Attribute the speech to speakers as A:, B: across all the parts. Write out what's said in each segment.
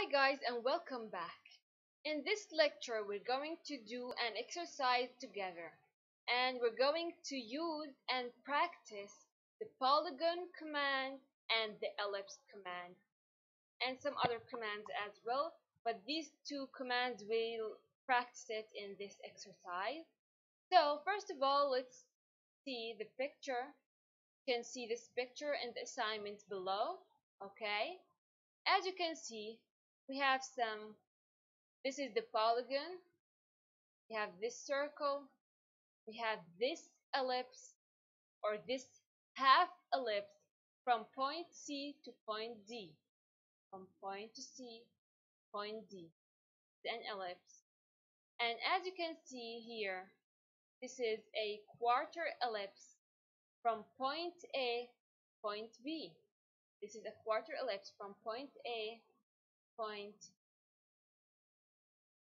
A: Hi guys and welcome back. In this lecture we're going to do an exercise together and we're going to use and practice the polygon command and the ellipse command and some other commands as well but these two commands we'll practice it in this exercise. So first of all let's see the picture. You can see this picture in the assignment below. Okay. As you can see we have some this is the polygon. We have this circle. We have this ellipse or this half ellipse from point C to point D. From point to C point D. An ellipse. And as you can see here this is a quarter ellipse from point A point B. This is a quarter ellipse from point A point.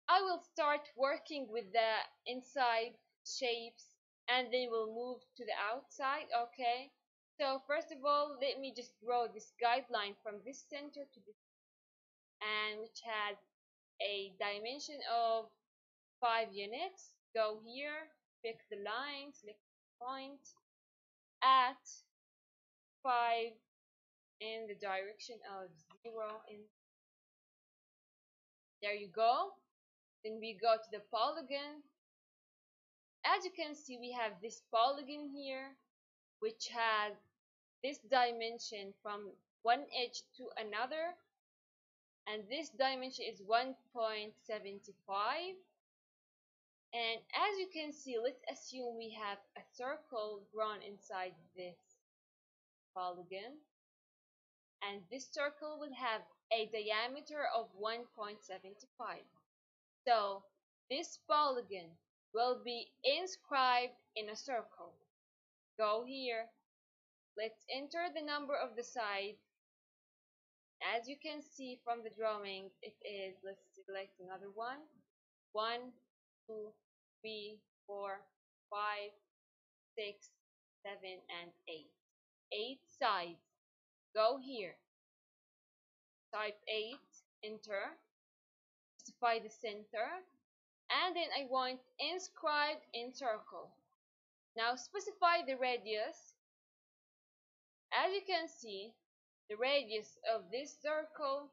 A: I will start working with the inside shapes and then we'll move to the outside okay? So first of all let me just draw this guideline from this center to this and which has a dimension of 5 units. Go here pick the line select the point at 5 in the direction of 0 in there you go. Then we go to the polygon. As you can see we have this polygon here which has this dimension from one edge to another. And this dimension is 1.75 and as you can see let's assume we have a circle drawn inside this polygon and this circle will have a diameter of 1.75. So this polygon will be inscribed in a circle. Go here. Let's enter the number of the side. As you can see from the drawing, it is, let's select another one. 1, 2, 3, 4, 5, 6, 7, and 8. 8 sides. Go here. Type 8 enter. Specify the center. And then I want inscribed in circle. Now specify the radius. As you can see the radius of this circle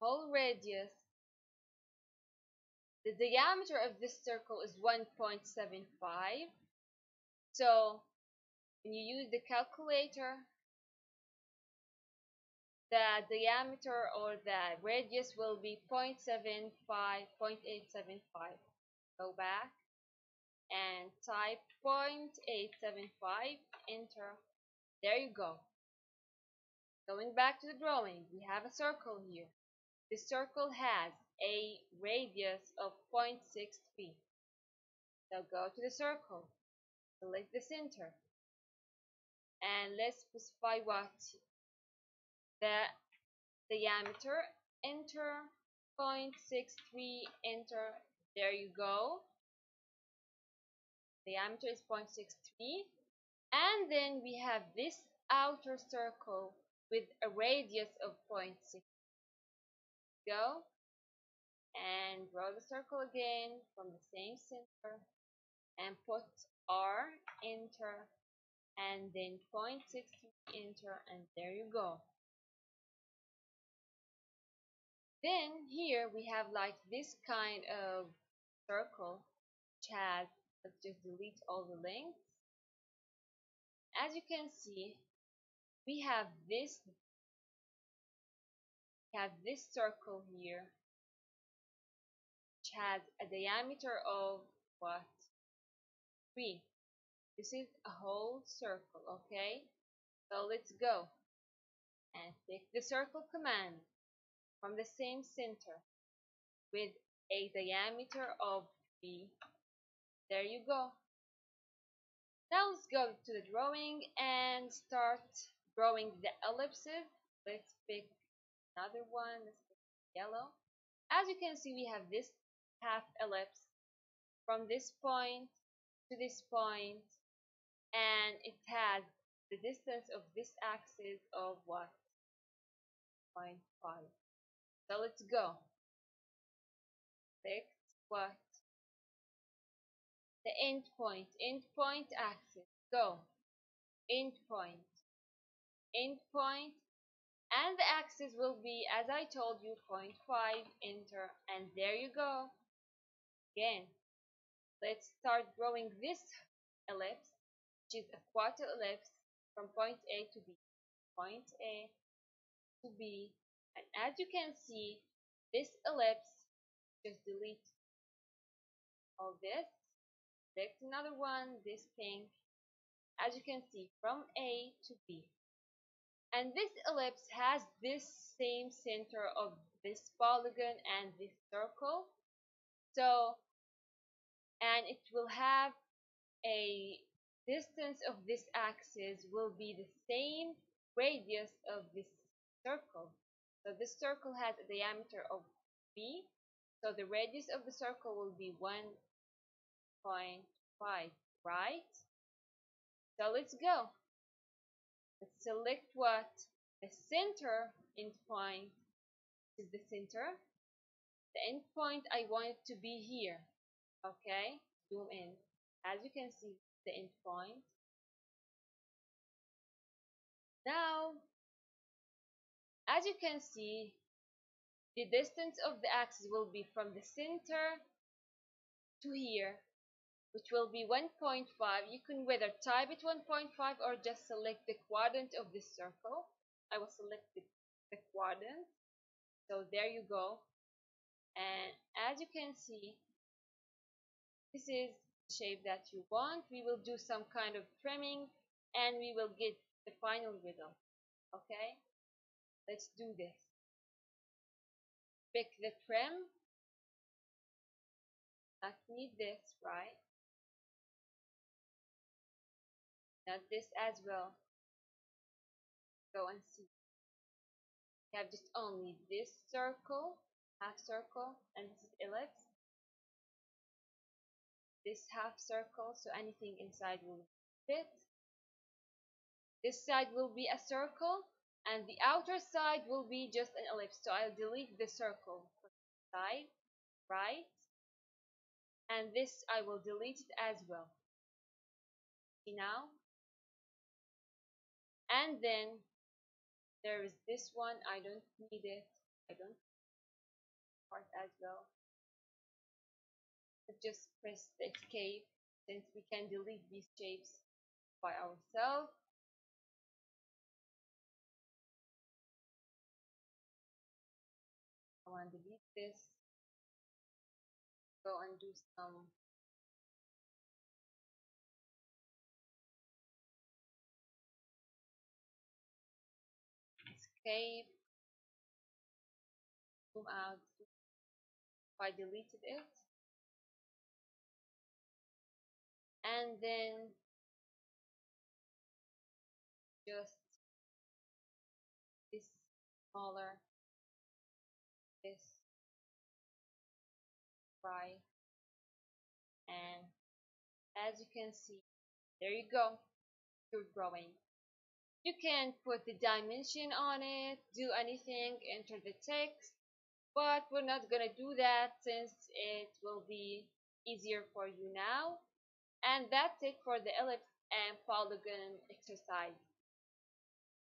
A: whole radius the diameter of this circle is 1.75 so when you use the calculator the diameter or the radius will be 0.75 0.875 go back and type 0.875 enter. There you go. Going back to the drawing we have a circle here. This circle has a radius of 0.63 so go to the circle select the center and let's specify what the diameter enter 0.63 enter there you go. Diameter is 0.63 and then we have this outer circle with a radius of 0.6 go. And draw the circle again from the same center. And put R enter and then 0.60 enter and there you go. Then here we have like this kind of circle has let's just delete all the links. As you can see we have this we have this circle here which has a diameter of what? 3 this is a whole circle okay? So let's go and pick the circle command from the same center with a diameter of b. There you go. Now let's go to the drawing and start drawing the ellipses let's pick another one. Let's pick yellow. As you can see we have this half ellipse from this point to this point and it has the distance of this axis of what? 0.5. So let's go. Select what? The endpoint, endpoint axis. Go. Endpoint. Endpoint. And the axis will be, as I told you, 0.5. Enter. And there you go. Again, let's start drawing this ellipse, is a quarter ellipse from point A to B. Point A to B. And as you can see, this ellipse, just delete all this. Select another one, this pink. As you can see, from A to B. And this ellipse has this same center of this polygon and this circle. So and it will have a distance of this axis will be the same radius of this circle. So this circle has a diameter of b, so the radius of the circle will be 1.5, right? So let's go. Let's select what? The center endpoint is the center. The endpoint I want it to be here okay zoom in as you can see the endpoint. now as you can see the distance of the axis will be from the center to here which will be 1.5 you can whether type it 1.5 or just select the quadrant of this circle. I will select the, the quadrant. So there you go. And as you can see this is shape that you want. We will do some kind of trimming and we will get the final result okay? Let's do this. Pick the trim. I need this right? Not this as well. Go and see. We have just only this circle half circle and this is ellipse this half circle so anything inside will fit. This side will be a circle and the outer side will be just an ellipse. So I'll delete the circle side right? And this I will delete it as well. See now? And then there is this one. I don't need it. I don't part as well just press escape since we can delete these shapes by ourselves. I want to delete this. Go and do some escape. Zoom out. I deleted it and then just this smaller this right and as you can see there you go you're drawing you can put the dimension on it do anything enter the text but we're not gonna do that since it will be easier for you now and that's it for the ellipse and polygon exercise.